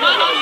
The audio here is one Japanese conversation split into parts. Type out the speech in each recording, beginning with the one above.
Yeah.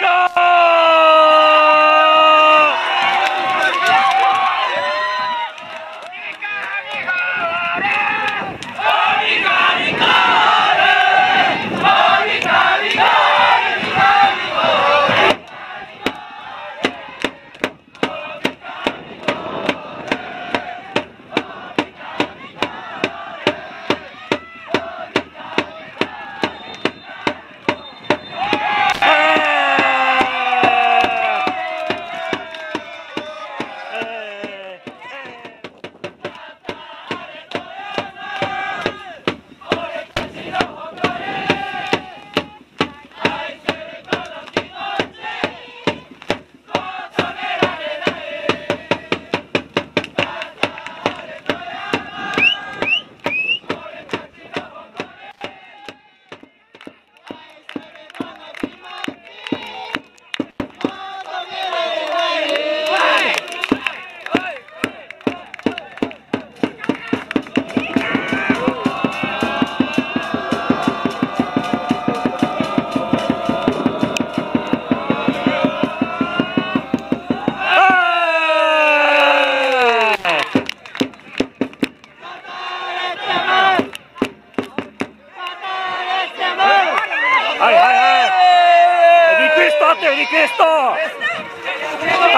America!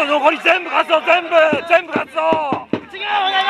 と残り全部活動全部全部活動違うお願い。